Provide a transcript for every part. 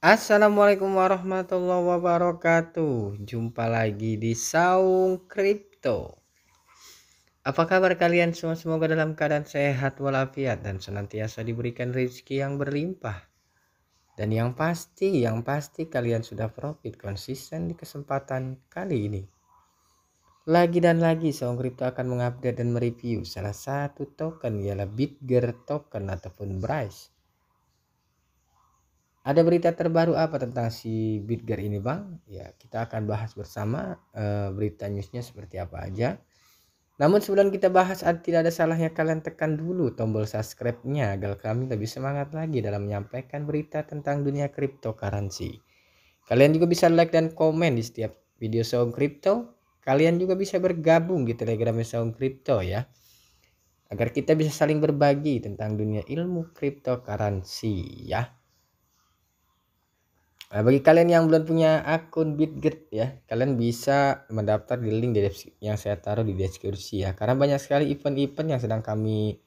Assalamualaikum warahmatullahi wabarakatuh. Jumpa lagi di Saung Kripto. Apa kabar kalian semua? Semoga dalam keadaan sehat walafiat dan senantiasa diberikan rezeki yang berlimpah. Dan yang pasti, yang pasti kalian sudah profit konsisten di kesempatan kali ini. Lagi dan lagi Saung Kripto akan mengupdate dan mereview salah satu token ialah Bitger token ataupun Bryce ada berita terbaru apa tentang si Bitger ini bang? Ya kita akan bahas bersama uh, berita newsnya seperti apa aja. Namun sebelum kita bahas tidak ada salahnya kalian tekan dulu tombol subscribe-nya agar kami lebih semangat lagi dalam menyampaikan berita tentang dunia cryptocurrency. Kalian juga bisa like dan komen di setiap video Saung Crypto. Kalian juga bisa bergabung di Telegram Saung Crypto ya. Agar kita bisa saling berbagi tentang dunia ilmu cryptocurrency ya. Nah, bagi kalian yang belum punya akun Bitget ya, kalian bisa mendaftar di link yang saya taruh di deskripsi ya. Karena banyak sekali event-event yang sedang kami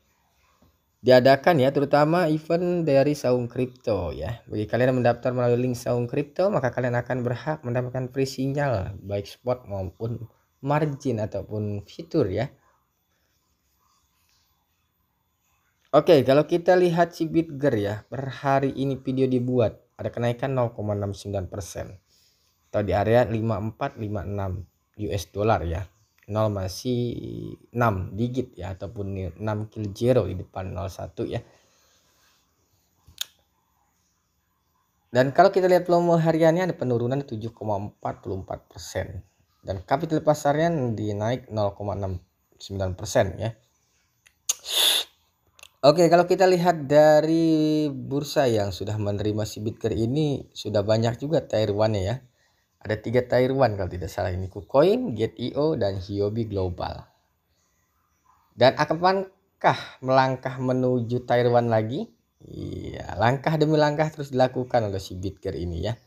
diadakan ya, terutama event dari Saung Crypto ya. Bagi kalian yang mendaftar melalui link Saung Crypto, maka kalian akan berhak mendapatkan free sinyal baik spot maupun margin ataupun fitur ya. Oke, kalau kita lihat si Bitger ya, per hari ini video dibuat ada kenaikan 0,69 persen. Atau di area 5456 US dollar ya. 0 masih 6 digit ya ataupun 6 kill zero di depan 01 ya. Dan kalau kita lihat volume hariannya ada penurunan 7,44 persen. Dan kapital pasarnya dinaik 0,69 persen ya Oke, kalau kita lihat dari bursa yang sudah menerima si Bitcoin ini sudah banyak juga tier one ya. Ada tiga tier one kalau tidak salah ini KuCoin, Get.io dan Hiobi Global. Dan akankah melangkah menuju tier one lagi? Iya, langkah demi langkah terus dilakukan oleh si Bitcoin ini ya.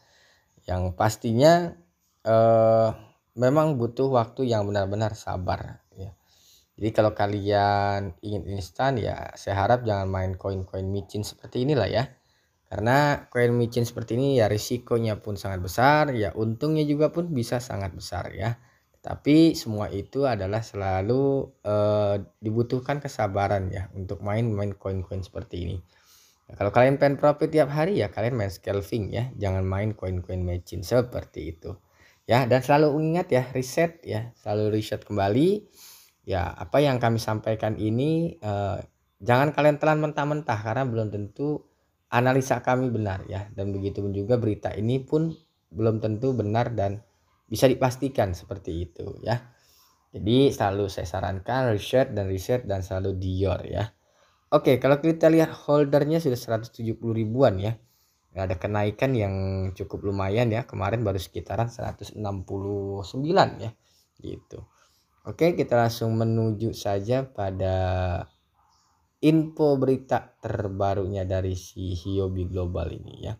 Yang pastinya eh, memang butuh waktu yang benar-benar sabar jadi kalau kalian ingin instan ya saya harap jangan main koin-koin micin seperti inilah ya. Karena koin micin seperti ini ya risikonya pun sangat besar, ya untungnya juga pun bisa sangat besar ya. Tapi semua itu adalah selalu uh, dibutuhkan kesabaran ya untuk main-main koin-koin seperti ini. Nah, kalau kalian pengen profit tiap hari ya kalian main scalping ya, jangan main koin-koin micin seperti itu. Ya, dan selalu ingat ya, riset ya, selalu riset kembali ya apa yang kami sampaikan ini eh, jangan kalian telan mentah-mentah karena belum tentu analisa kami benar ya. Dan begitu pun juga berita ini pun belum tentu benar dan bisa dipastikan seperti itu ya. Jadi selalu saya sarankan riset dan riset dan selalu dior ya. Oke kalau kita lihat holdernya sudah 170 ribuan ya. Ada kenaikan yang cukup lumayan ya. Kemarin baru sekitaran 169 ya. Gitu Oke, kita langsung menuju saja pada info berita terbarunya dari si Hiobi Global ini ya.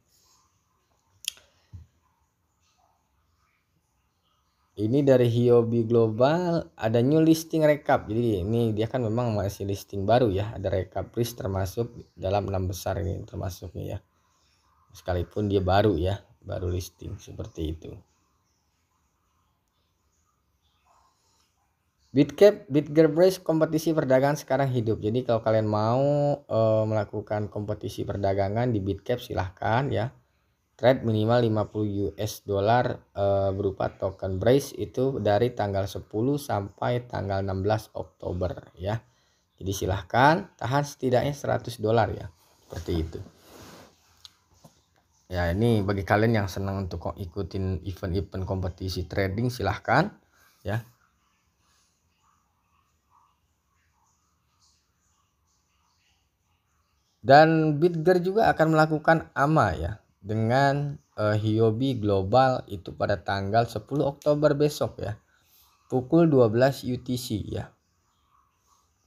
Ini dari Hiobi Global ada new listing recap. Jadi ini dia kan memang masih listing baru ya. Ada recap list termasuk dalam enam besar ini termasuknya ya. Sekalipun dia baru ya, baru listing seperti itu. Bitcap, Bitgerbrace kompetisi perdagangan sekarang hidup. Jadi kalau kalian mau uh, melakukan kompetisi perdagangan di Bitcap silahkan ya. Trade minimal 50 US dollar uh, berupa token Brace itu dari tanggal 10 sampai tanggal 16 Oktober ya. Jadi silahkan tahan setidaknya 100 dolar ya. Seperti itu. Ya ini bagi kalian yang senang untuk ikutin event-event kompetisi trading silahkan ya Dan Bitger juga akan melakukan AMA ya dengan uh, Hiobi Global itu pada tanggal 10 Oktober besok ya. Pukul 12 UTC ya.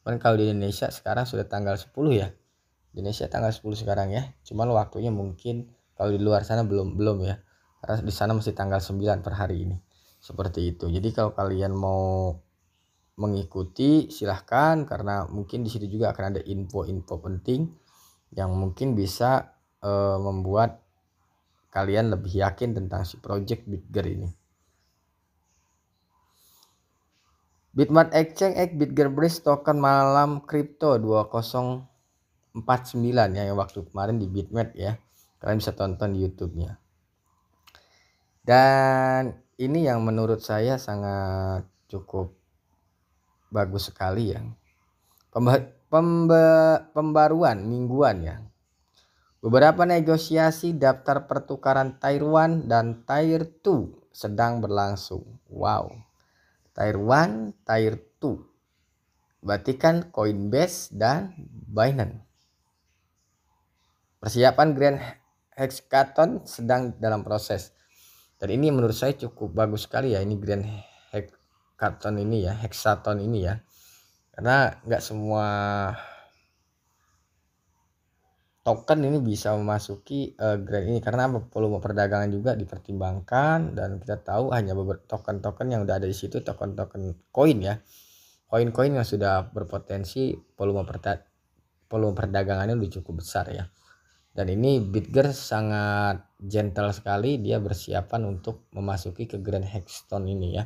Kan kalau di Indonesia sekarang sudah tanggal 10 ya. Indonesia tanggal 10 sekarang ya. Cuman waktunya mungkin kalau di luar sana belum belum ya. Karena di sana masih tanggal 9 per hari ini. Seperti itu. Jadi kalau kalian mau mengikuti silahkan karena mungkin di situ juga akan ada info-info penting yang mungkin bisa uh, membuat kalian lebih yakin tentang si project Bitger ini. Bitmart Exchange X Bitger Bridge token malam kripto 2049 ya yang waktu kemarin di Bitmart ya. Kalian bisa tonton di YouTube-nya. Dan ini yang menurut saya sangat cukup bagus sekali ya. Pemba pembaruan mingguan ya Beberapa negosiasi daftar pertukaran Tier 1 dan Tier 2 sedang berlangsung. Wow. Tier 1, Tier 2. Berarti kan Coinbase dan Binance. Persiapan Grand Hexathon sedang dalam proses. Dan ini menurut saya cukup bagus sekali ya ini Grand Hexathon ini ya, Hexathon ini ya. Karena nggak semua token ini bisa memasuki uh, grade ini. Karena volume perdagangan juga dipertimbangkan dan kita tahu hanya beberapa token-token yang udah ada di situ token-token koin ya. Koin-koin yang sudah berpotensi volume perda volume perdagangannya udah cukup besar ya. Dan ini Bitger sangat gentle sekali dia bersiapan untuk memasuki ke Grand Hexstone ini ya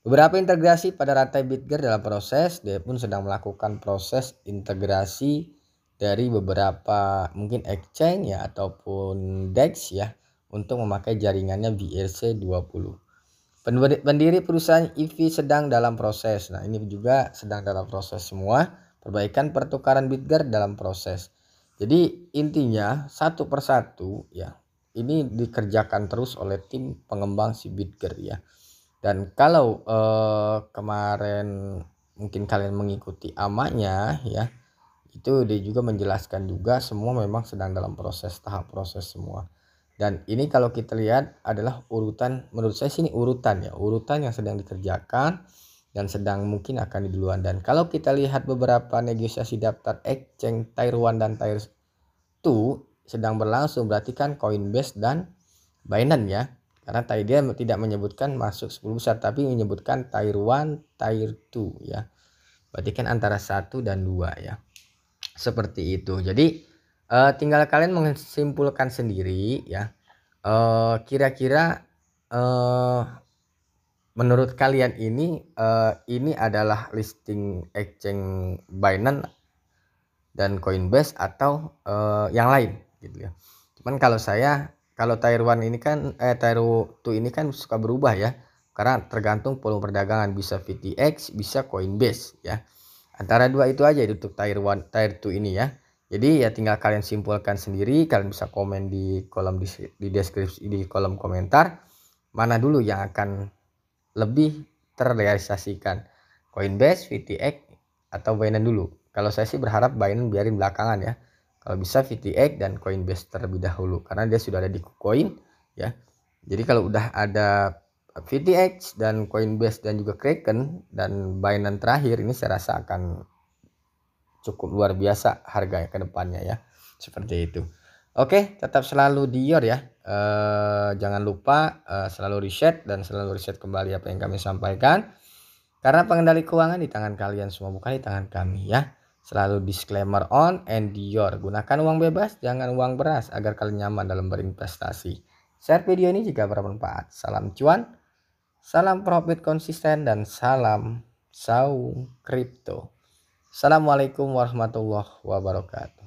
beberapa integrasi pada rantai Bitger dalam proses dia pun sedang melakukan proses integrasi dari beberapa mungkin exchange ya ataupun DEX ya untuk memakai jaringannya BRC 20. Pendiri perusahaan EV sedang dalam proses. Nah, ini juga sedang dalam proses semua. Perbaikan pertukaran Bitger dalam proses. Jadi intinya satu persatu ya ini dikerjakan terus oleh tim pengembang si Bitger ya. Dan kalau eh, kemarin mungkin kalian mengikuti amanya ya itu dia juga menjelaskan juga semua memang sedang dalam proses tahap proses semua. Dan ini kalau kita lihat adalah urutan menurut saya sini urutan ya urutan yang sedang dikerjakan dan sedang mungkin akan diduluan dan kalau kita lihat beberapa negosiasi daftar exchange tier 1 dan tier 2 sedang berlangsung berarti kan Coinbase dan Binance ya karena tadi dia tidak menyebutkan masuk 10 besar tapi menyebutkan tier 1 tier 2 ya. Berarti kan antara satu dan dua ya. Seperti itu. Jadi uh, tinggal kalian menyimpulkan sendiri ya. Uh, kira-kira uh, menurut kalian ini uh, ini adalah listing exchange Binance dan Coinbase atau uh, yang lain gitu ya. Cuman kalau saya kalau Tier 1 ini kan eh Tier 2 ini kan suka berubah ya karena tergantung volume perdagangan bisa VTX bisa Coinbase ya Antara dua itu aja untuk tier 1, tier 2 ini ya. Jadi ya tinggal kalian simpulkan sendiri, kalian bisa komen di kolom di, di deskripsi di kolom komentar mana dulu yang akan lebih terrealisasikan. Coinbase, VTX atau Binance dulu. Kalau saya sih berharap Binance biarin belakangan ya. Kalau bisa VTX dan Coinbase terlebih dahulu karena dia sudah ada di KuCoin ya. Jadi kalau udah ada VTX dan Coinbase dan juga Kraken dan Binance terakhir ini saya rasa akan cukup luar biasa harga ke depannya ya. Seperti itu. Oke tetap selalu dior ya. E, jangan lupa e, selalu riset dan selalu riset kembali apa yang kami sampaikan. Karena pengendali keuangan di tangan kalian semua bukan di tangan kami ya selalu disclaimer on and dior gunakan uang bebas jangan uang beras agar kalian nyaman dalam berinvestasi share video ini jika bermanfaat salam cuan Salam profit konsisten dan salam saung kripto. Assalamualaikum warahmatullahi wabarakatuh.